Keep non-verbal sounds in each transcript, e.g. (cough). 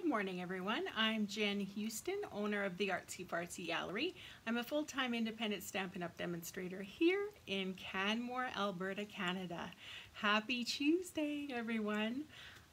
Good morning, everyone. I'm Jenn Houston, owner of the Artsy Fartsy Gallery. I'm a full-time independent Stampin' Up! demonstrator here in Canmore, Alberta, Canada. Happy Tuesday, everyone.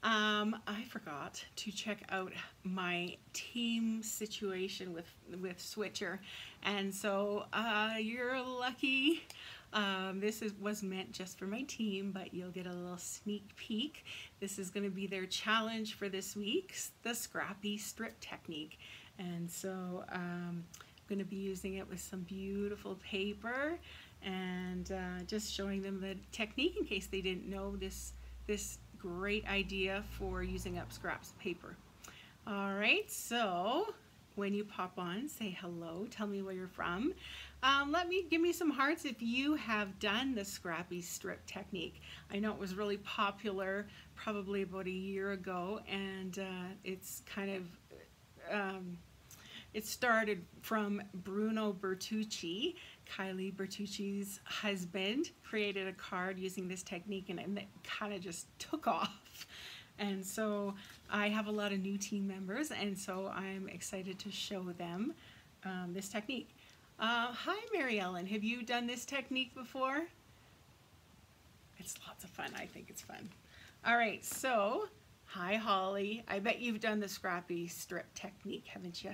Um, I forgot to check out my team situation with, with Switcher, and so uh, you're lucky. Um, this is, was meant just for my team, but you'll get a little sneak peek. This is going to be their challenge for this week, the Scrappy Strip Technique. And so um, I'm going to be using it with some beautiful paper and uh, just showing them the technique in case they didn't know this, this great idea for using up scraps of paper. All right, so when you pop on, say hello, tell me where you're from. Um, let me give me some hearts if you have done the scrappy strip technique. I know it was really popular probably about a year ago and uh, it's kind of um, it started from Bruno Bertucci. Kylie Bertucci's husband created a card using this technique and, and it kind of just took (laughs) off. And so I have a lot of new team members and so I'm excited to show them um, this technique. Uh, hi, Mary Ellen. Have you done this technique before? It's lots of fun. I think it's fun. All right, so hi, Holly. I bet you've done the scrappy strip technique, haven't you?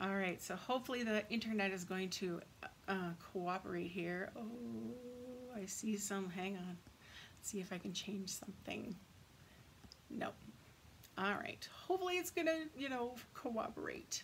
All right, so hopefully the internet is going to uh, cooperate here. Oh, I see some. Hang on. Let's see if I can change something. Nope. All right. Hopefully it's going to, you know, cooperate.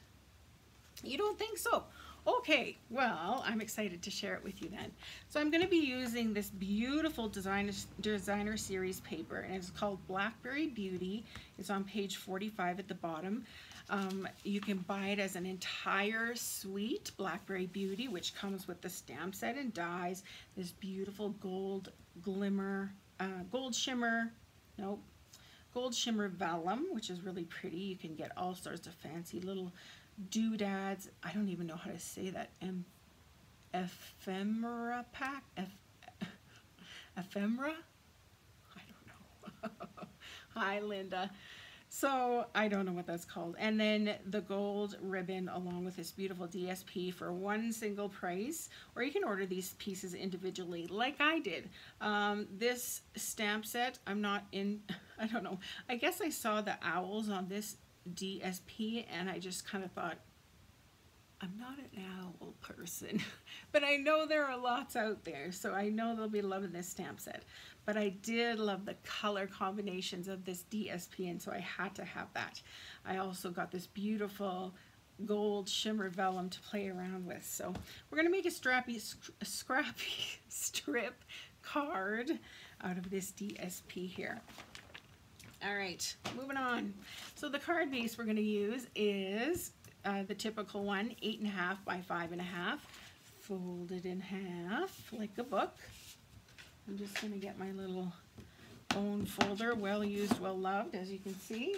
You don't think so? Okay, well, I'm excited to share it with you then. So I'm going to be using this beautiful designer, designer series paper, and it's called Blackberry Beauty. It's on page 45 at the bottom. Um, you can buy it as an entire suite, Blackberry Beauty, which comes with the stamp set and dies, this beautiful gold glimmer, uh, gold shimmer, nope, gold shimmer vellum, which is really pretty. You can get all sorts of fancy little doodads. I don't even know how to say that. Em ephemera pack? Eph (laughs) ephemera? I don't know. (laughs) Hi, Linda. So I don't know what that's called. And then the gold ribbon along with this beautiful DSP for one single price. Or you can order these pieces individually like I did. Um, this stamp set, I'm not in, (laughs) I don't know. I guess I saw the owls on this DSP and I just kind of thought, I'm not an owl (laughs) person, but I know there are lots out there, so I know they'll be loving this stamp set. But I did love the color combinations of this DSP, and so I had to have that. I also got this beautiful gold shimmer vellum to play around with. So we're gonna make a strappy, a scrappy (laughs) strip card out of this DSP here. All right, moving on. So the card base we're going to use is uh, the typical one, eight and a half by five and a half, folded in half like a book. I'm just going to get my little bone folder, well used, well loved, as you can see.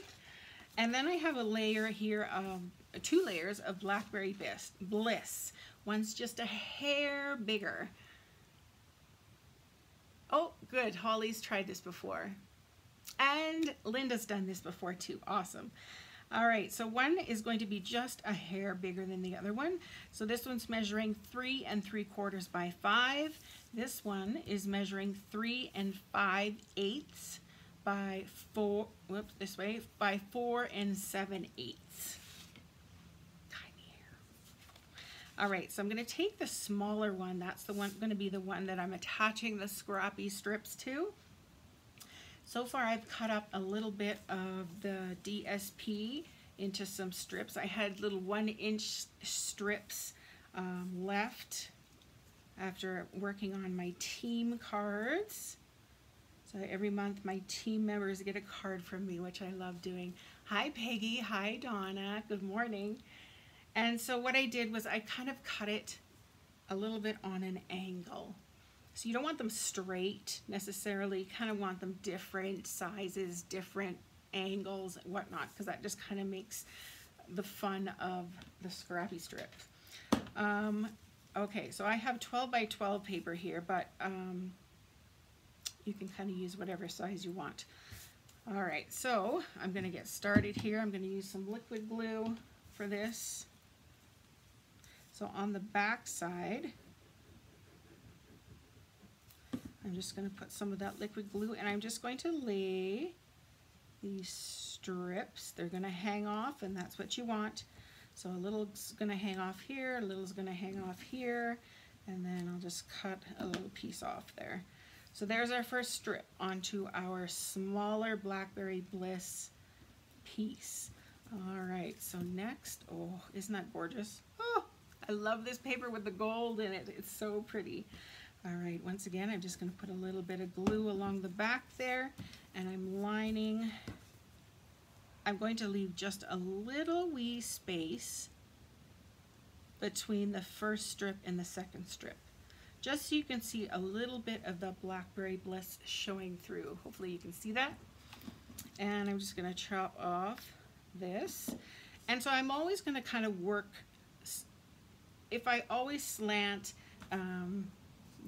And then I have a layer here of, two layers of Blackberry Bliss. One's just a hair bigger. Oh, good, Holly's tried this before. And Linda's done this before too. Awesome. All right, so one is going to be just a hair bigger than the other one. So this one's measuring three and three quarters by five. This one is measuring three and five eighths by four, whoops, this way, by four and seven eighths. Tiny hair. All right, so I'm gonna take the smaller one. That's the one gonna be the one that I'm attaching the scrappy strips to. So far I've cut up a little bit of the DSP into some strips. I had little one inch strips um, left after working on my team cards. So every month my team members get a card from me, which I love doing. Hi Peggy, hi Donna, good morning. And so what I did was I kind of cut it a little bit on an angle. So you don't want them straight necessarily, you kind of want them different sizes, different angles, whatnot, because that just kind of makes the fun of the scrappy strip. Um, okay, so I have 12 by 12 paper here, but um, you can kind of use whatever size you want. All right, so I'm gonna get started here. I'm gonna use some liquid glue for this. So on the back side, I'm just going to put some of that liquid glue and I'm just going to lay these strips. They're going to hang off and that's what you want. So a little's going to hang off here, a little's going to hang off here, and then I'll just cut a little piece off there. So there's our first strip onto our smaller Blackberry Bliss piece. All right, so next, oh, isn't that gorgeous? Oh, I love this paper with the gold in it. It's so pretty. All right, once again, I'm just going to put a little bit of glue along the back there, and I'm lining. I'm going to leave just a little wee space between the first strip and the second strip, just so you can see a little bit of the Blackberry Bliss showing through. Hopefully you can see that. And I'm just going to chop off this. And so I'm always going to kind of work if I always slant um,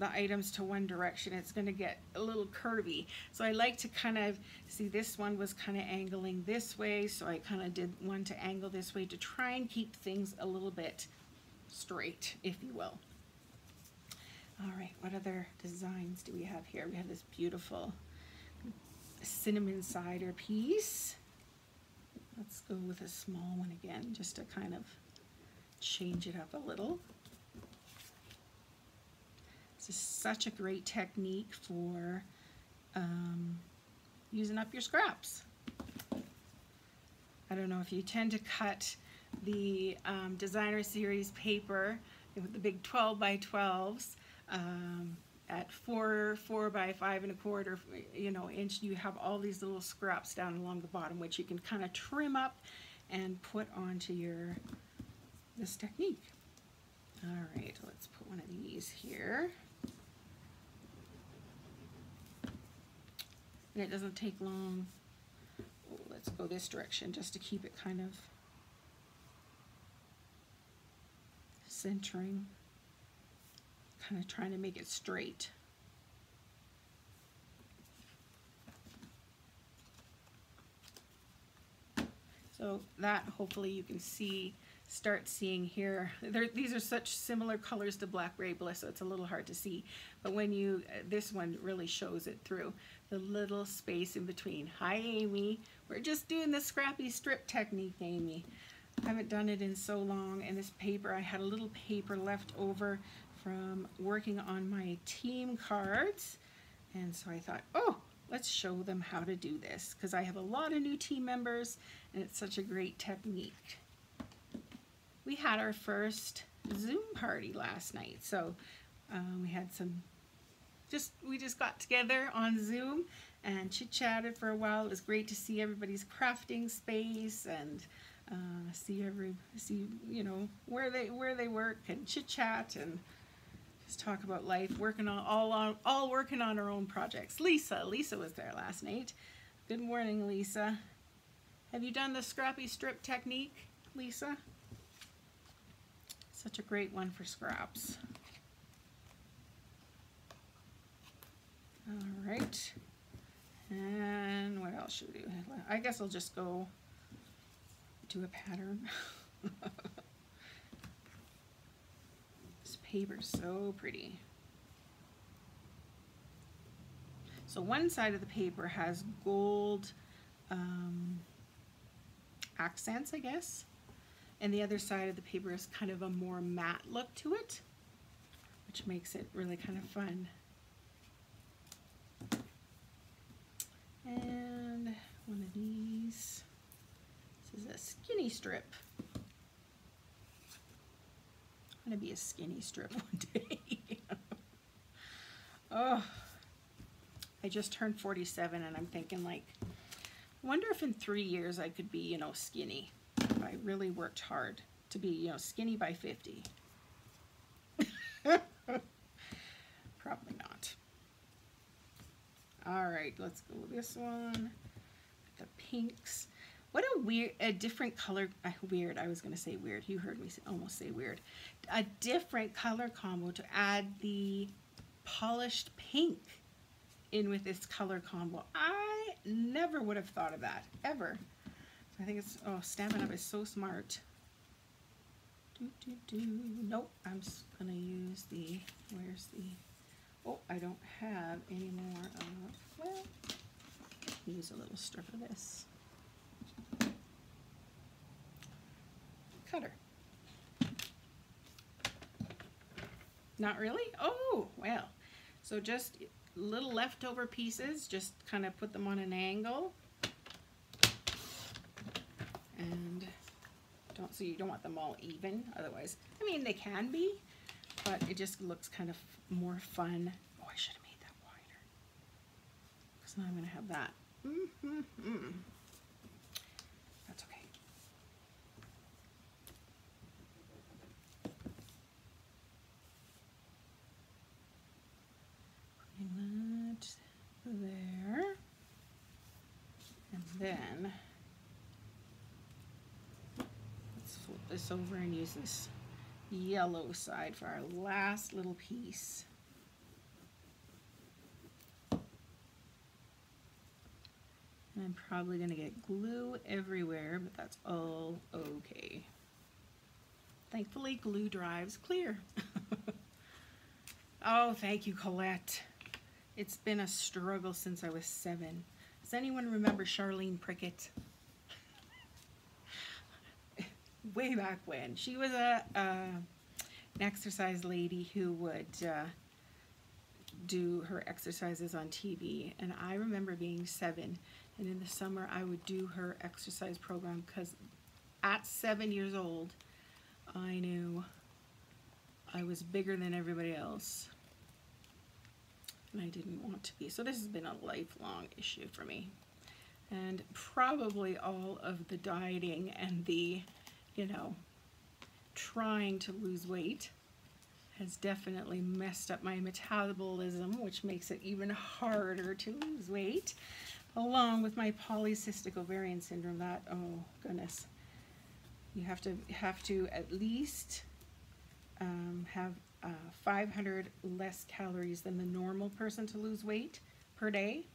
the items to one direction, it's going to get a little curvy. So I like to kind of, see this one was kind of angling this way, so I kind of did one to angle this way to try and keep things a little bit straight, if you will. All right, what other designs do we have here? We have this beautiful cinnamon cider piece. Let's go with a small one again, just to kind of change it up a little. This is such a great technique for um, using up your scraps. I don't know if you tend to cut the um, designer series paper with the big 12 by 12s um, at four four by five and a quarter you know inch you have all these little scraps down along the bottom which you can kind of trim up and put onto your this technique. All right, let's put one of these here. And it doesn't take long. Let's go this direction just to keep it kind of centering. Kind of trying to make it straight. So that hopefully you can see start seeing here. They're, these are such similar colors to Blackberry Bliss, so it's a little hard to see. But when you, this one really shows it through. The little space in between. Hi, Amy. We're just doing the scrappy strip technique, Amy. I haven't done it in so long. And this paper, I had a little paper left over from working on my team cards. And so I thought, oh, let's show them how to do this because I have a lot of new team members and it's such a great technique we had our first Zoom party last night. So um, we had some, just we just got together on Zoom and chit-chatted for a while. It was great to see everybody's crafting space and uh, see every see you know where they where they work and chit-chat and just talk about life. Working on all on all working on our own projects. Lisa, Lisa was there last night. Good morning, Lisa. Have you done the scrappy strip technique, Lisa? Such a great one for scraps. All right. And what else should we do? I guess I'll just go do a pattern. (laughs) this paper's so pretty. So one side of the paper has gold um, accents, I guess and the other side of the paper is kind of a more matte look to it, which makes it really kind of fun. And one of these, this is a skinny strip. I'm gonna be a skinny strip (laughs) one day. oh, I just turned 47 and I'm thinking like, wonder if in three years I could be, you know, skinny. If I really worked hard to be, you know, skinny by 50. Probably not. All right, let's go with this one. The pinks. What a weird, a different color, uh, weird, I was going to say weird. You heard me almost say weird. A different color combo to add the polished pink in with this color combo. I never would have thought of that, ever. I think it's, oh, Stampin' Up! is so smart. Do, do, do. Nope, I'm just gonna use the, where's the, oh, I don't have any more of, well, use a little strip of this. Cutter. Not really? Oh, well. So just little leftover pieces, just kind of put them on an angle. And don't so you don't want them all even, otherwise, I mean, they can be, but it just looks kind of more fun. Oh, I should have made that wider. Because now I'm going to have that. Mm -hmm -hmm. That's okay. Putting that there. And then let's flip this over and use this yellow side for our last little piece. And I'm probably going to get glue everywhere, but that's all okay. Thankfully, glue drives clear. (laughs) oh, thank you, Colette. It's been a struggle since I was seven. Does anyone remember Charlene Prickett? Way back when. She was a, uh, an exercise lady who would uh, do her exercises on TV. And I remember being seven and in the summer I would do her exercise program because at seven years old I knew I was bigger than everybody else and I didn't want to be. So this has been a lifelong issue for me. And probably all of the dieting and the, you know, trying to lose weight has definitely messed up my metabolism, which makes it even harder to lose weight along with my polycystic ovarian syndrome that oh goodness. You have to have to at least um, have uh, 500 less calories than the normal person to lose weight per day.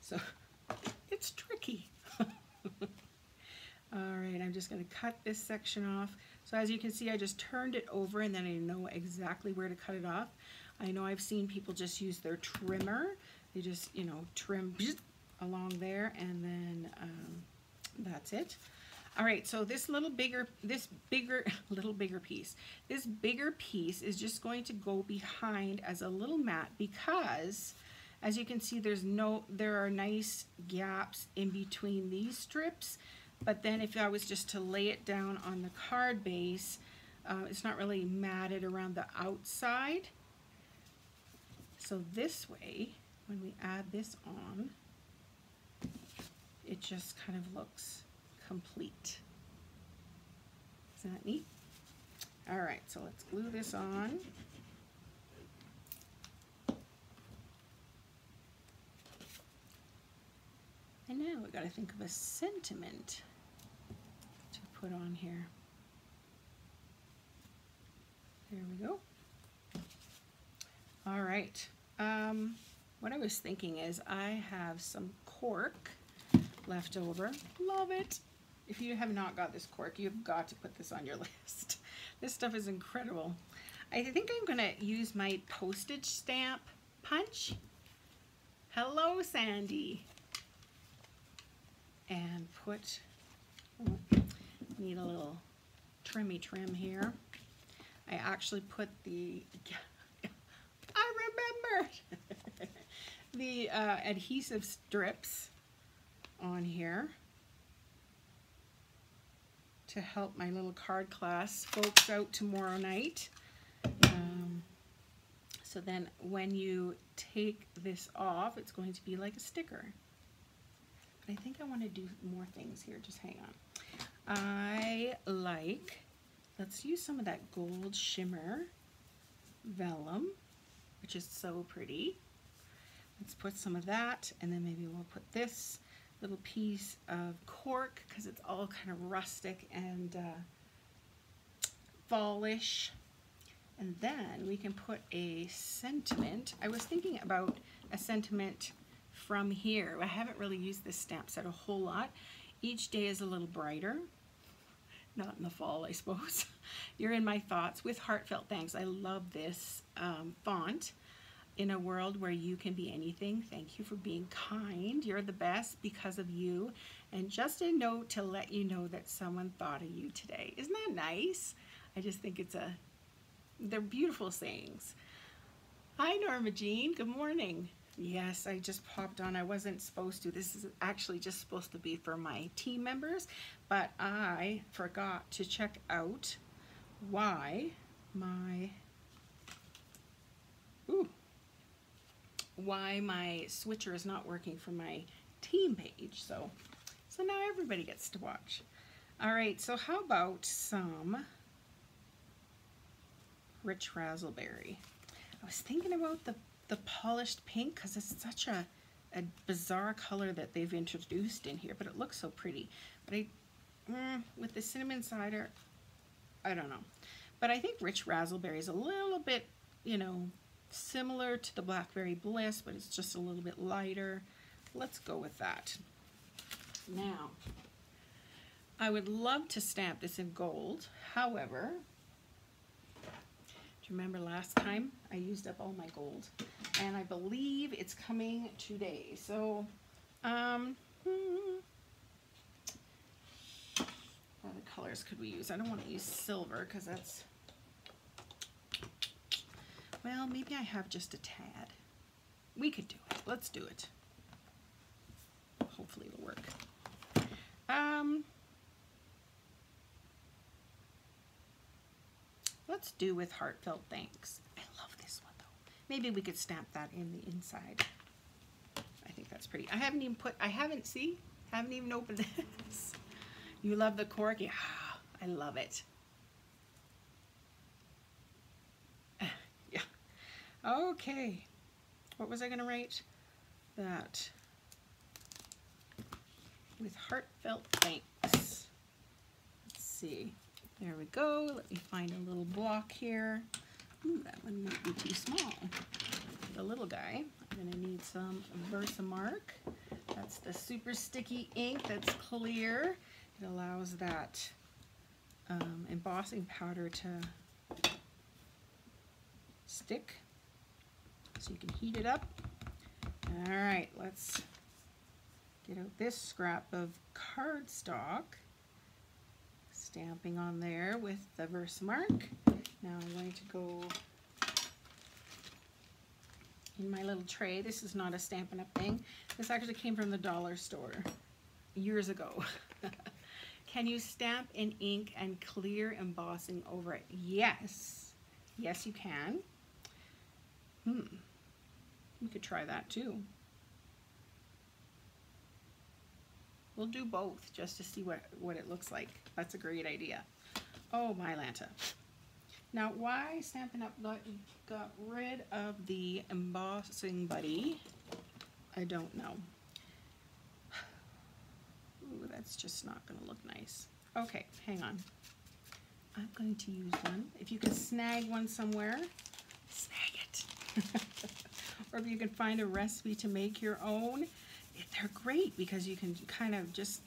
So (laughs) it's tricky (laughs) all right I'm just going to cut this section off so as you can see I just turned it over and then I know exactly where to cut it off I know I've seen people just use their trimmer they just you know trim along there and then um, that's it. All right, so this little bigger, this bigger, (laughs) little bigger piece, this bigger piece is just going to go behind as a little mat because as you can see, there's no, there are nice gaps in between these strips. But then if I was just to lay it down on the card base, uh, it's not really matted around the outside. So this way, when we add this on, it just kind of looks complete. Isn't that neat? All right, so let's glue this on. And now we got to think of a sentiment to put on here. There we go. All right. Um, what I was thinking is I have some cork left over. Love it. If you have not got this cork, you've got to put this on your (laughs) list. This stuff is incredible. I think I'm going to use my postage stamp punch. Hello, Sandy. And put, oh, need a little trimmy trim here. I actually put the, (laughs) I remember (laughs) the uh, adhesive strips on here to help my little card class folks out tomorrow night. Um, so then when you take this off, it's going to be like a sticker. But I think I want to do more things here. Just hang on. I like, let's use some of that gold shimmer vellum, which is so pretty. Let's put some of that, and then maybe we'll put this little piece of cork because it's all kind of rustic and uh, fallish. And then we can put a sentiment. I was thinking about a sentiment from here. I haven't really used this stamp set a whole lot. Each day is a little brighter. Not in the fall, I suppose. (laughs) You're in my thoughts with heartfelt thanks. I love this um, font. In a world where you can be anything, thank you for being kind. You're the best because of you. And just a note to let you know that someone thought of you today. Isn't that nice? I just think it's a, they're beautiful sayings. Hi, Norma Jean. Good morning. Yes, I just popped on. I wasn't supposed to. This is actually just supposed to be for my team members, but I forgot to check out why my ooh, why my switcher is not working for my team page. So, so now everybody gets to watch. All right, so how about some rich razzleberry? I was thinking about the the polished pink because it's such a, a bizarre color that they've introduced in here, but it looks so pretty. But I, mm, with the cinnamon cider, I don't know. But I think Rich Razzleberry is a little bit, you know, similar to the Blackberry Bliss, but it's just a little bit lighter. Let's go with that. Now, I would love to stamp this in gold. However, you remember last time I used up all my gold? And I believe it's coming today. So, um, hmm, what other colors could we use? I don't want to use silver because that's, well, maybe I have just a tad. We could do it. Let's do it. Hopefully it'll work. Um, Let's do with heartfelt thanks. I love this one though. Maybe we could stamp that in the inside. I think that's pretty. I haven't even put, I haven't, see, haven't even opened (laughs) this. You love the cork? Yeah, I love it. (sighs) yeah. Okay. What was I going to write? That with heartfelt thanks. Let's see. There we go. Let me find a little block here. Ooh, that one might be too small. The little guy. I'm going to need some Versamark. That's the super sticky ink that's clear. It allows that um, embossing powder to stick so you can heat it up. All right, let's get out this scrap of cardstock stamping on there with the Versamark. Now I'm going to go in my little tray. This is not a Stampin' Up! thing. This actually came from the dollar store years ago. (laughs) Can you stamp in ink and clear embossing over it? Yes. Yes, you can. Hmm. You could try that too. We'll do both just to see what, what it looks like. That's a great idea. Oh, my Lanta. Now, why Stampin' Up! Got, got rid of the embossing buddy, I don't know. Ooh, that's just not going to look nice. Okay, hang on. I'm going to use one. If you can snag one somewhere, snag it. (laughs) or if you can find a recipe to make your own, they're great because you can kind of just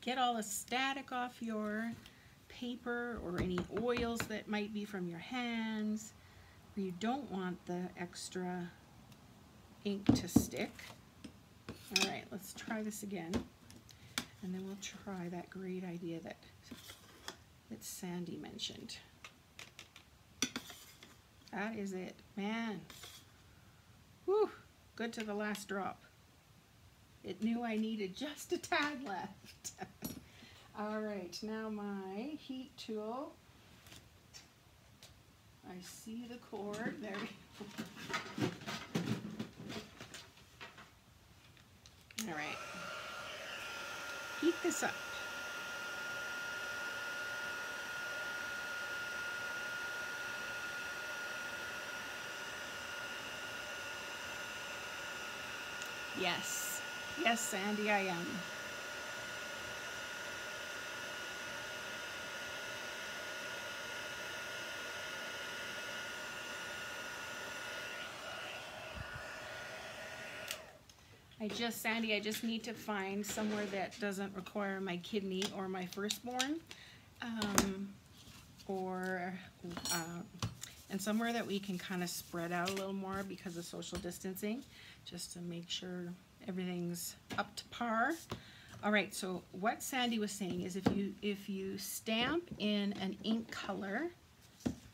get all the static off your paper or any oils that might be from your hands you don't want the extra ink to stick. All right, let's try this again. And then we'll try that great idea that, that Sandy mentioned. That is it. Man. Whew. Good to the last drop. It knew I needed just a tad left. (laughs) All right, now my heat tool. I see the cord. There we go. All right. Heat this up. Yes. Yes, Sandy, I am. I just, Sandy, I just need to find somewhere that doesn't require my kidney or my firstborn. Um, or, uh, and somewhere that we can kind of spread out a little more because of social distancing, just to make sure everything's up to par. All right, so what Sandy was saying is if you if you stamp in an ink color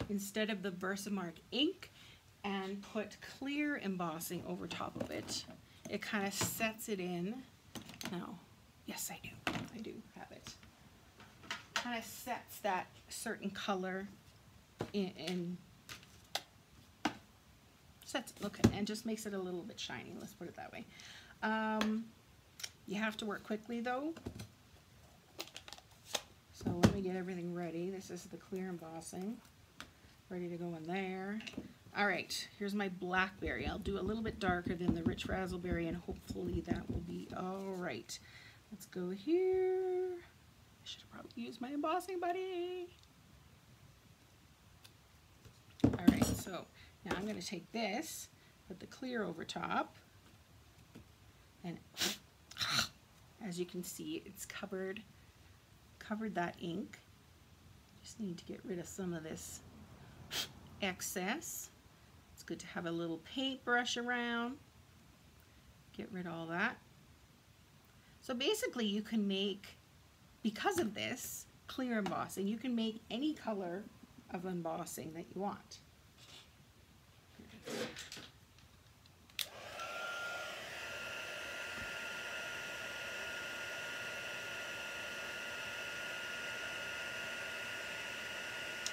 instead of the Versamark ink and put clear embossing over top of it, it kind of sets it in. No, yes I do, I do have it. Kind of sets that certain color in, in sets, look, and just makes it a little bit shiny, let's put it that way. Um, you have to work quickly though. So let me get everything ready. This is the clear embossing. Ready to go in there. All right, here's my blackberry. I'll do a little bit darker than the rich razzleberry and hopefully that will be all right. Let's go here. I should probably use my embossing buddy. All right, so now I'm gonna take this, put the clear over top, and as you can see, it's covered, covered that ink. Just need to get rid of some of this excess. It's good to have a little paintbrush around. Get rid of all that. So basically you can make, because of this clear embossing, you can make any color of embossing that you want.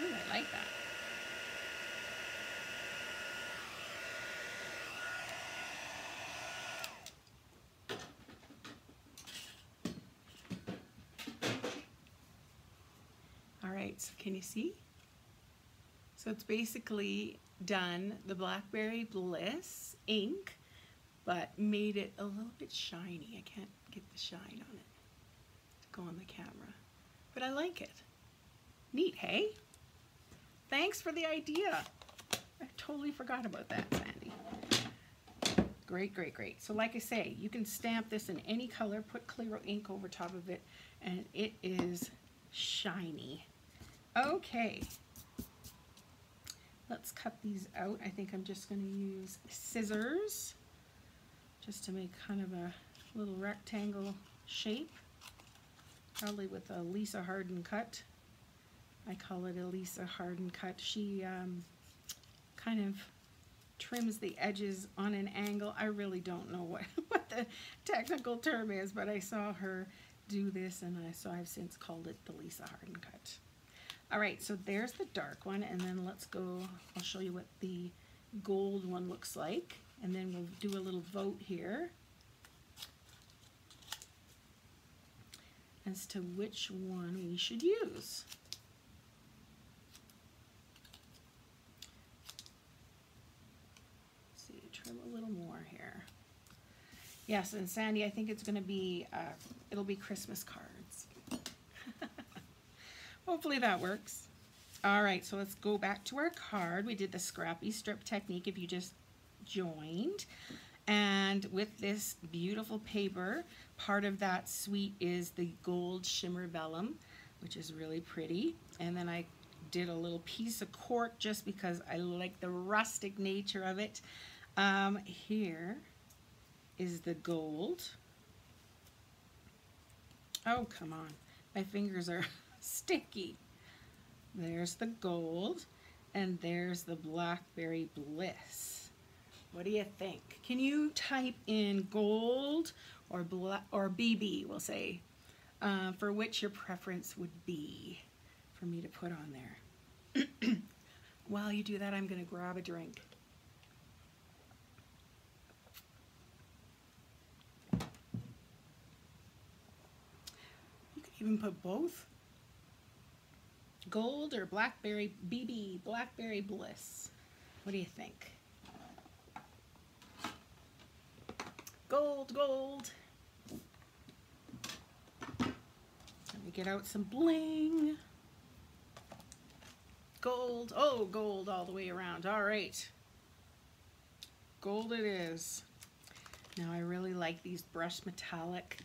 Ooh, I like that. All right, so can you see? So it's basically done the Blackberry Bliss ink, but made it a little bit shiny. I can't get the shine on it to go on the camera, but I like it. Neat, hey? Thanks for the idea. I totally forgot about that, Sandy. Great, great, great. So like I say, you can stamp this in any color, put Clear ink over top of it, and it is shiny. Okay. Let's cut these out. I think I'm just going to use scissors just to make kind of a little rectangle shape, probably with a Lisa Harden cut. I call it a Lisa Harden cut. She um, kind of trims the edges on an angle. I really don't know what, (laughs) what the technical term is, but I saw her do this and I, so I've since called it the Lisa Harden cut. All right, so there's the dark one and then let's go, I'll show you what the gold one looks like and then we'll do a little vote here as to which one we should use. a little more here. Yes, and Sandy, I think it's going to be, uh, it'll be Christmas cards. (laughs) Hopefully that works. All right, so let's go back to our card. We did the scrappy strip technique if you just joined. And with this beautiful paper, part of that suite is the gold shimmer vellum, which is really pretty. And then I did a little piece of cork just because I like the rustic nature of it. Um, here is the gold. Oh, come on. My fingers are (laughs) sticky. There's the gold, and there's the Blackberry Bliss. What do you think? Can you type in gold or black or BB, we'll say, uh, for which your preference would be for me to put on there? (clears throat) While you do that, I'm going to grab a drink. Even put both. Gold or Blackberry BB, Blackberry Bliss. What do you think? Gold, gold. Let me get out some bling. Gold, oh, gold all the way around. All right. Gold it is. Now I really like these brushed metallic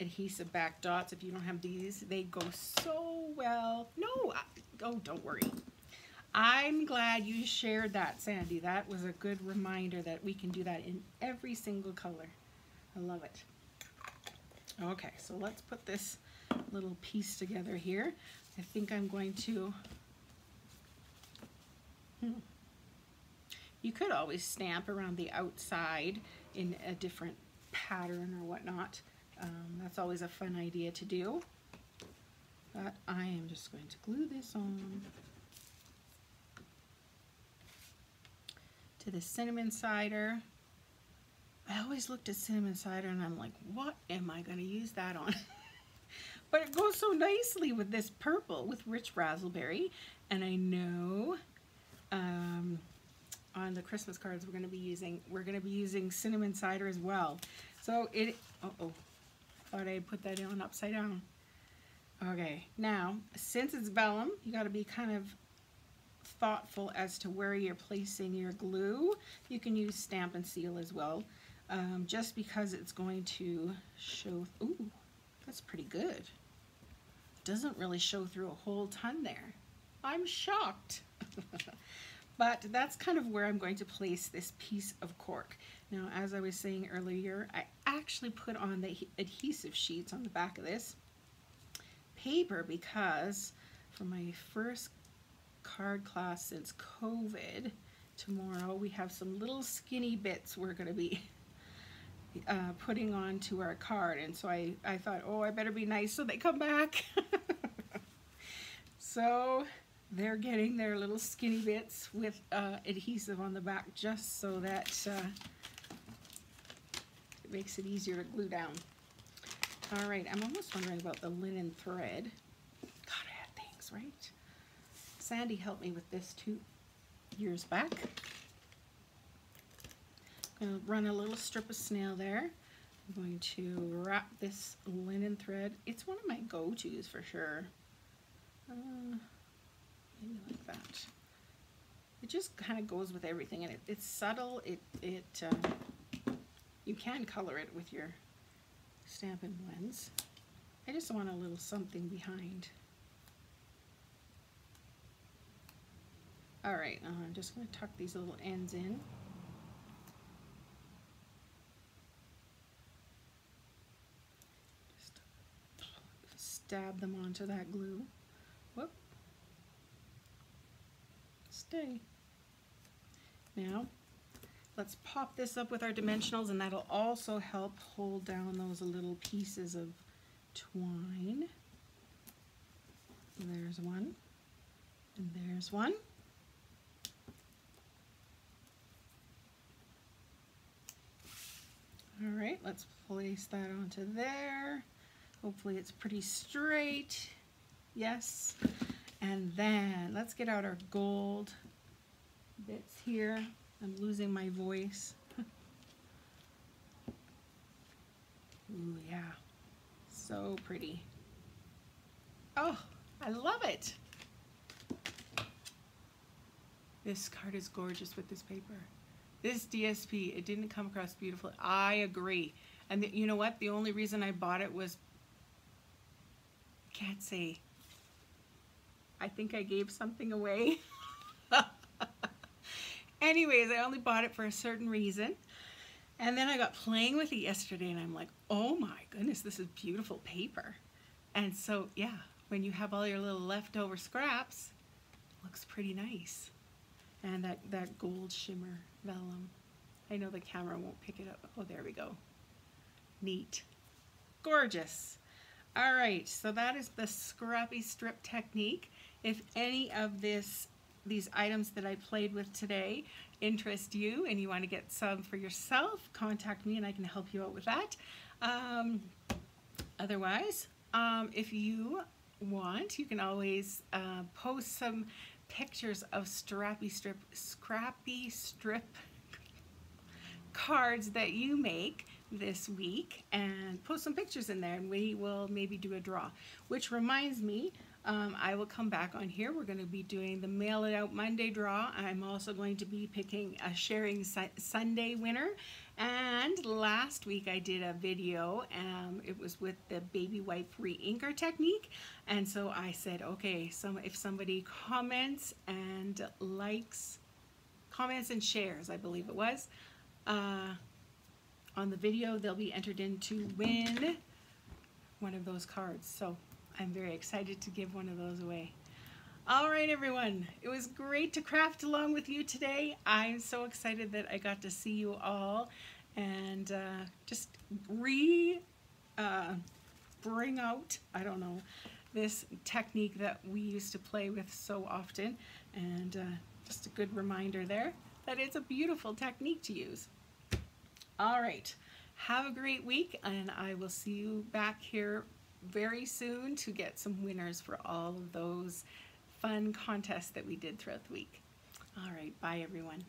adhesive back dots. If you don't have these, they go so well. No, I, oh, don't worry. I'm glad you shared that, Sandy. That was a good reminder that we can do that in every single color. I love it. Okay, so let's put this little piece together here. I think I'm going to, hmm. you could always stamp around the outside in a different pattern or whatnot. Um, that's always a fun idea to do. But I am just going to glue this on to the cinnamon cider. I always looked at cinnamon cider and I'm like, what am I going to use that on? (laughs) but it goes so nicely with this purple, with rich razzleberry. And I know um, on the Christmas cards we're going to be using, we're going to be using cinnamon cider as well. So it, uh-oh, thought I put that on upside down. Okay, now, since it's vellum, you got to be kind of thoughtful as to where you're placing your glue. You can use Stampin' Seal as well, um, just because it's going to show, ooh, that's pretty good. Doesn't really show through a whole ton there. I'm shocked. (laughs) but that's kind of where I'm going to place this piece of cork. Now, as I was saying earlier, I actually put on the adhesive sheets on the back of this paper because for my first card class since COVID, tomorrow we have some little skinny bits we're going to be (laughs) uh, putting onto our card. And so I, I thought, oh, I better be nice so they come back. (laughs) so they're getting their little skinny bits with uh, adhesive on the back just so that uh, makes it easier to glue down. All right, I'm almost wondering about the linen thread. Gotta add things, right? Sandy helped me with this two years back. I'm to run a little strip of snail there. I'm going to wrap this linen thread. It's one of my go-tos for sure. Uh, maybe like that. It just kind of goes with everything, and it, it's subtle. It it uh, you can color it with your Stampin' Blends. I just want a little something behind. All right, uh, I'm just going to tuck these little ends in. Just stab them onto that glue. Whoop. Stay. Now, Let's pop this up with our dimensionals and that'll also help hold down those little pieces of twine. There's one, and there's one. All right, let's place that onto there. Hopefully it's pretty straight. Yes. And then let's get out our gold bits here. I'm losing my voice. Ooh, yeah. So pretty. Oh, I love it. This card is gorgeous with this paper. This DSP, it didn't come across beautiful. I agree. And the, you know what? The only reason I bought it was, can't say, I think I gave something away. (laughs) Anyways, I only bought it for a certain reason. And then I got playing with it yesterday and I'm like, oh my goodness, this is beautiful paper. And so, yeah, when you have all your little leftover scraps, looks pretty nice. And that, that gold shimmer vellum. I know the camera won't pick it up. Oh, there we go. Neat. Gorgeous. All right, so that is the scrappy strip technique. If any of this these items that I played with today interest you and you want to get some for yourself, contact me and I can help you out with that. Um, otherwise, um, if you want, you can always uh, post some pictures of strappy strip, scrappy strip cards that you make this week and post some pictures in there and we will maybe do a draw. Which reminds me, um, I will come back on here. We're going to be doing the Mail It Out Monday draw. I'm also going to be picking a Sharing Sunday winner And last week I did a video, um, it was with the baby wipe re-inker technique. And so I said, okay, so if somebody comments and likes, comments and shares, I believe it was, uh, on the video, they'll be entered in to win one of those cards. So I'm very excited to give one of those away. All right, everyone. It was great to craft along with you today. I'm so excited that I got to see you all and uh, just re uh, bring out, I don't know, this technique that we used to play with so often. And uh, just a good reminder there that it's a beautiful technique to use. All right. Have a great week, and I will see you back here very soon to get some winners for all of those fun contests that we did throughout the week. All right, bye everyone.